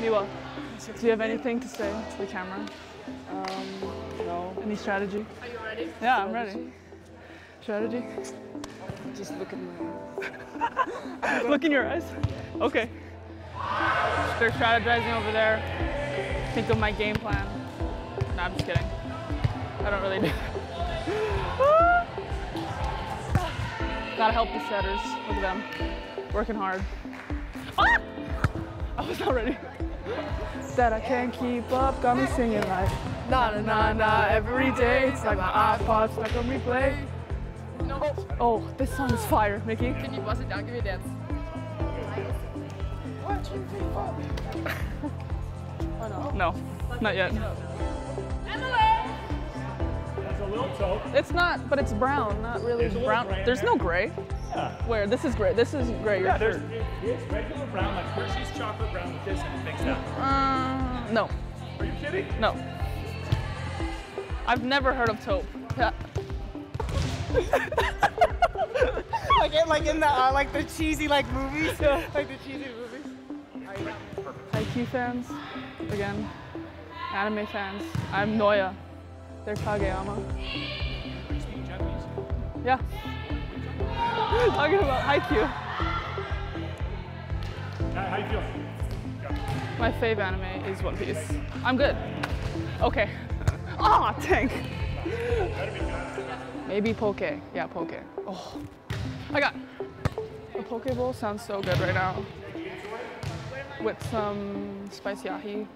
Miwa, do you have anything to say to the camera? Um, no, Any strategy? Are you ready? Yeah, I'm ready. Strategy? just look at my. Look in your eyes. Okay. They're strategizing over there. Think of my game plan. No, I'm just kidding. I don't really do that. Gotta help the shredders. Look at them. Working hard. Ah! I was not ready. That I can't keep up, got me singing like na na na na every day. It's like my iPod stuck on replay. No. Oh, this song is fire, Mickey. Can you bust it down? Give me a dance. No, not yet. That's a little taupe. It's not, but it's brown, not really There's brown. gray There's no gray. Yeah. Where? This is gray. This is gray. Your Yeah, there's it's regular brown, like Hershey's chocolate brown with this and it mixed up. Uh, no, Are you kidding? no. I've never heard of taupe. Yeah. like in, like in the uh, like the cheesy like movies. Yeah. Like the cheesy movies. Haikyuu fans, again. Anime fans. I'm Noya. They're Kageyama. You speak Japanese? Yeah. Talking about Haikyuu. How, how you feeling? My fave anime is One Piece. I'm good. Okay. Ah, tank. Be good. Maybe poke. Yeah, poke. Oh, I got a poke bowl. Sounds so good right now. With some spicy ahi